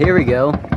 here we go.